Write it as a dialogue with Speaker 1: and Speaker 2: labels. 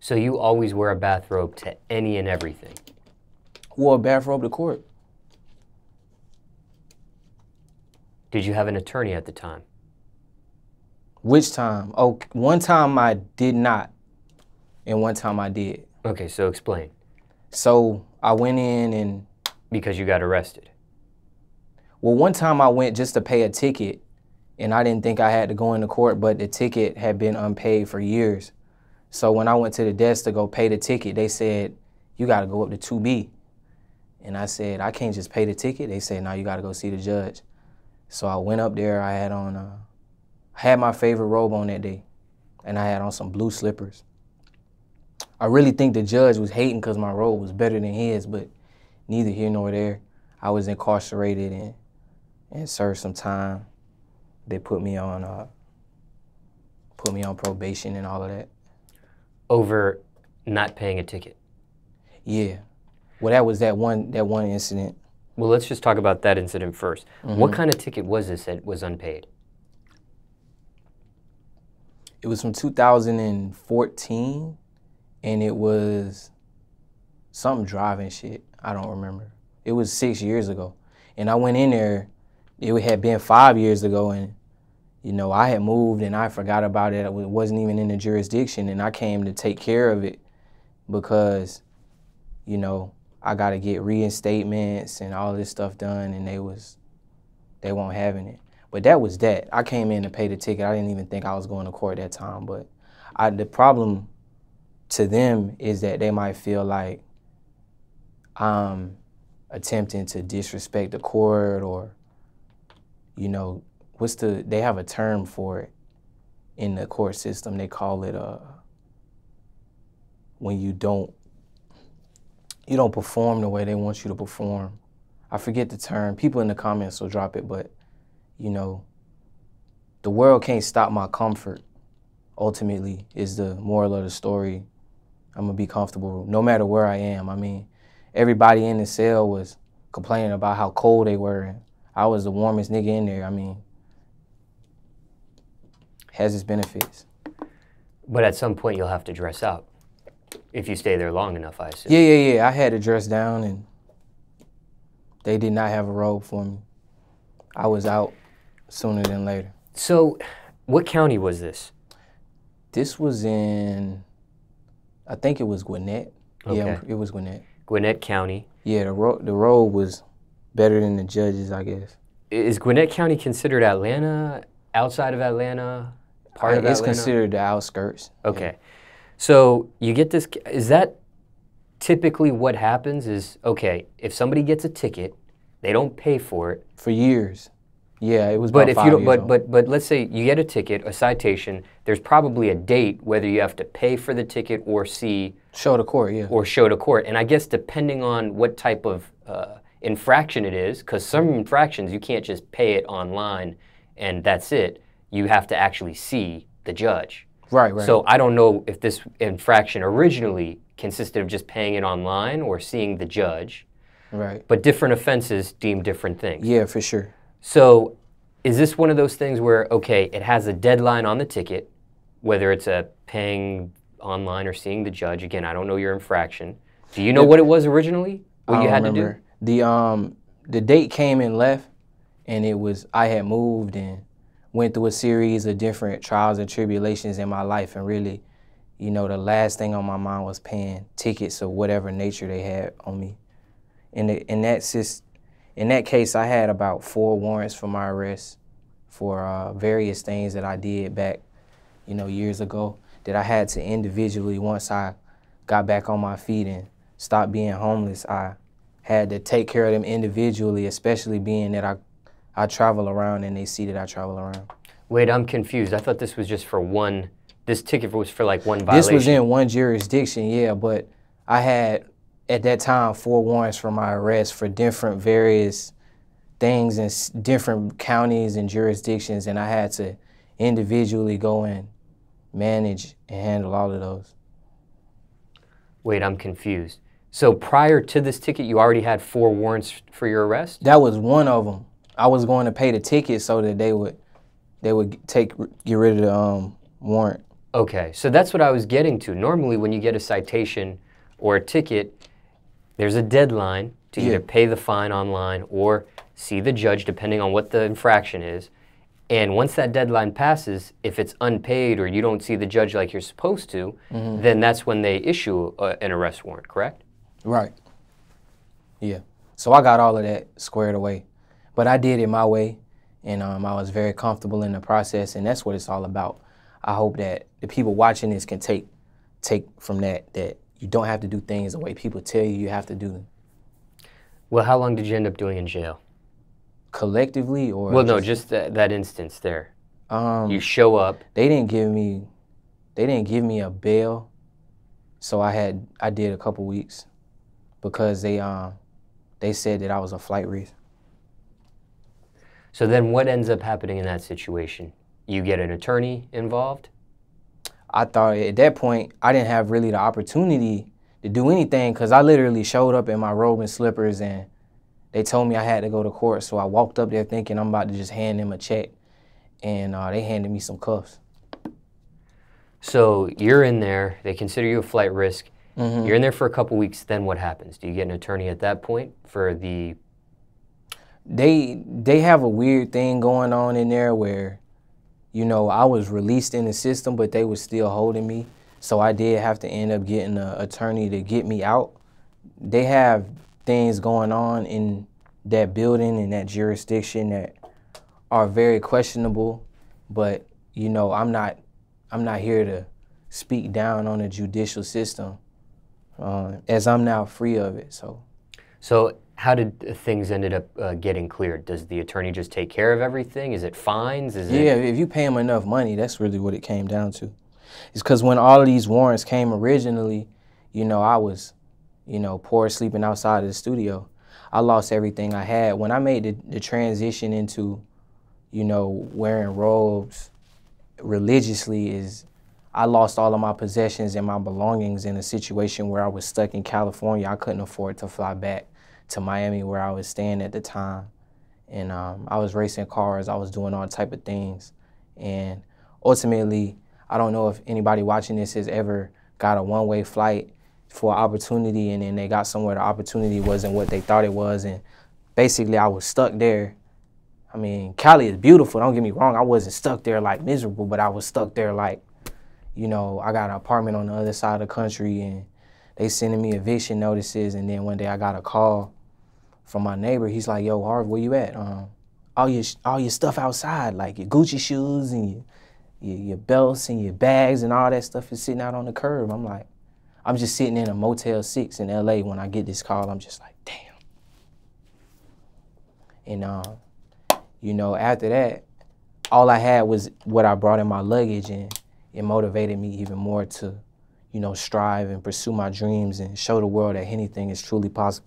Speaker 1: So you always wear a bathrobe to any and everything.
Speaker 2: Wore a bathrobe to court.
Speaker 1: Did you have an attorney at the time?
Speaker 2: Which time? Oh, one time I did not, and one time I did.
Speaker 1: Okay, so explain.
Speaker 2: So I went in and
Speaker 1: Because you got arrested.
Speaker 2: well, one time I went just to pay a ticket, and I didn't think I had to go into court, but the ticket had been unpaid for years. So when I went to the desk to go pay the ticket, they said you got to go up to 2B, and I said I can't just pay the ticket. They said no, you got to go see the judge. So I went up there. I had on uh, I had my favorite robe on that day, and I had on some blue slippers. I really think the judge was hating because my robe was better than his, but neither here nor there. I was incarcerated and and served some time. They put me on uh, put me on probation and all of that.
Speaker 1: Over not paying a ticket.
Speaker 2: Yeah. Well, that was that one that one incident.
Speaker 1: Well, let's just talk about that incident 1st What mm-hmm. kind of ticket was this that was unpaid?
Speaker 2: It was from 2014, and it was something driving shit. I don't remember. It was six years ago, and I went in there. It had been five years ago, and you know I had moved and I forgot about it. It wasn't even in the jurisdiction, and I came to take care of it because, you know, I got to get reinstatements and all this stuff done, and they was they weren't having it. But that was that. I came in to pay the ticket. I didn't even think I was going to court that time. But I, the problem to them is that they might feel like I'm attempting to disrespect the court or, you know, what's the, they have a term for it in the court system. They call it uh, when you don't, you don't perform the way they want you to perform. I forget the term. People in the comments will drop it, but you know, the world can't stop my comfort. Ultimately, is the moral of the story. I'm gonna be comfortable no matter where I am. I mean, everybody in the cell was complaining about how cold they were, I was the warmest nigga in there. I mean, has its benefits.
Speaker 1: But at some point, you'll have to dress up if you stay there long enough, I assume.
Speaker 2: Yeah, yeah, yeah. I had to dress down, and they did not have a robe for me. I was out sooner than later.
Speaker 1: So, what county was this?
Speaker 2: This was in, I think it was Gwinnett. Yeah, it was Gwinnett.
Speaker 1: Gwinnett County.
Speaker 2: Yeah, the road the road was better than the judges, I guess.
Speaker 1: Is Gwinnett County considered Atlanta, outside of Atlanta, part of
Speaker 2: it's considered the outskirts.
Speaker 1: Okay. So you get this. Is that typically what happens? Is okay if somebody gets a ticket, they don't pay for it.
Speaker 2: For years. Yeah, it was.
Speaker 1: But if you don't, but
Speaker 2: old.
Speaker 1: but but let's say you get a ticket, a citation. There's probably a date whether you have to pay for the ticket or see
Speaker 2: show to court, yeah.
Speaker 1: or show to court. And I guess depending on what type of uh, infraction it is, because some infractions you can't just pay it online and that's it. You have to actually see the judge.
Speaker 2: right, right.
Speaker 1: So I don't know if this infraction originally consisted of just paying it online or seeing the judge,
Speaker 2: right.
Speaker 1: but different offenses deem different things.
Speaker 2: Yeah, for sure.
Speaker 1: So is this one of those things where, okay, it has a deadline on the ticket, whether it's a paying online or seeing the judge? Again, I don't know your infraction. Do you know what it was originally? What
Speaker 2: I
Speaker 1: you had to do?
Speaker 2: The um the date came and left, and it was I had moved and went through a series of different trials and tribulations in my life, and really, you know, the last thing on my mind was paying tickets of whatever nature they had on me. In the, in that in that case, I had about four warrants for my arrest for uh, various things that I did back, you know, years ago that I had to individually once I got back on my feet and stopped being homeless. I had to take care of them individually, especially being that I I travel around and they see that I travel around.
Speaker 1: Wait, I'm confused. I thought this was just for one. This ticket was for like one violation.
Speaker 2: This was in one jurisdiction, yeah, but I had at that time four warrants for my arrest for different various things in different counties and jurisdictions, and I had to individually go and manage and handle all of those.
Speaker 1: Wait, I'm confused. So prior to this ticket, you already had four warrants for your arrest?
Speaker 2: That was one of them. I was going to pay the ticket so that they would they would take get rid of the um, warrant.
Speaker 1: Okay, so that's what I was getting to. Normally, when you get a citation or a ticket, there's a deadline to either
Speaker 2: Yeah.
Speaker 1: pay the fine online or see the judge, depending on what the infraction is. And once that deadline passes, if it's unpaid or you don't see the judge like you're supposed to,
Speaker 2: Mm-hmm.
Speaker 1: then that's when they issue a, an arrest warrant, correct?
Speaker 2: Right. Yeah. So I got all of that squared away, but I did it my way, and um, I was very comfortable in the process, and that's what it's all about. I hope that the people watching this can take take from that that you don't have to do things the way people tell you you have to do them
Speaker 1: Well, how long did you end up doing in jail?
Speaker 2: collectively or
Speaker 1: Well, no, just that, that instance there.
Speaker 2: um
Speaker 1: You show up.
Speaker 2: they didn't give me they didn't give me a bail so i had i did a couple weeks because they um they said that i was a flight risk
Speaker 1: So then what ends up happening in that situation? You get an attorney involved?
Speaker 2: i thought at that point i didn't have really the opportunity to do anything because i literally showed up in my robe and slippers and they told me i had to go to court so i walked up there thinking i'm about to just hand them a check and uh, they handed me some cuffs
Speaker 1: So you're in there, they consider you a flight risk.
Speaker 2: Mhm.
Speaker 1: You're in there for a couple weeks, then what happens? Do you get an attorney at that point for the
Speaker 2: they they have a weird thing going on in there where you know I was released in the system but they were still holding me. So I did have to end up getting an attorney to get me out. They have things going on in that building in that jurisdiction that are very questionable but you know I'm not I'm not here to speak down on the judicial system uh, as I'm now free of it so.
Speaker 1: So how did things ended up uh, getting cleared? Does the attorney just take care of everything? Is it fines? Is
Speaker 2: Yeah,
Speaker 1: it
Speaker 2: if you pay them enough money, that's really what it came down to. It's because when all of these warrants came originally, you know, I was, you know, poor sleeping outside of the studio. I lost everything I had. When I made the, the transition into, you know, wearing robes religiously is I lost all of my possessions and my belongings in a situation where I was stuck in California. I couldn't afford to fly back to Miami where I was staying at the time and um, I was racing cars. I was doing all type of things, and ultimately, I don't know if anybody watching this has ever got a one-way flight for opportunity, and then they got somewhere the opportunity wasn't what they thought it was, and basically, I was stuck there. I mean, Cali is beautiful. Don't get me wrong. I wasn't stuck there like miserable, but I was stuck there like, you know, I got an apartment on the other side of the country, and they sending me eviction notices, and then one day I got a call from my neighbor. He's like, "Yo, Harv, where you at? Um, all your all your stuff outside, like your Gucci shoes and your, your your belts and your bags and all that stuff is sitting out on the curb." I'm like, I'm just sitting in a Motel Six in L.A. when I get this call. I'm just like, damn. And um, you know, after that, all I had was what I brought in my luggage, and it motivated me even more to, you know, strive and pursue my dreams and show the world that anything is truly possible.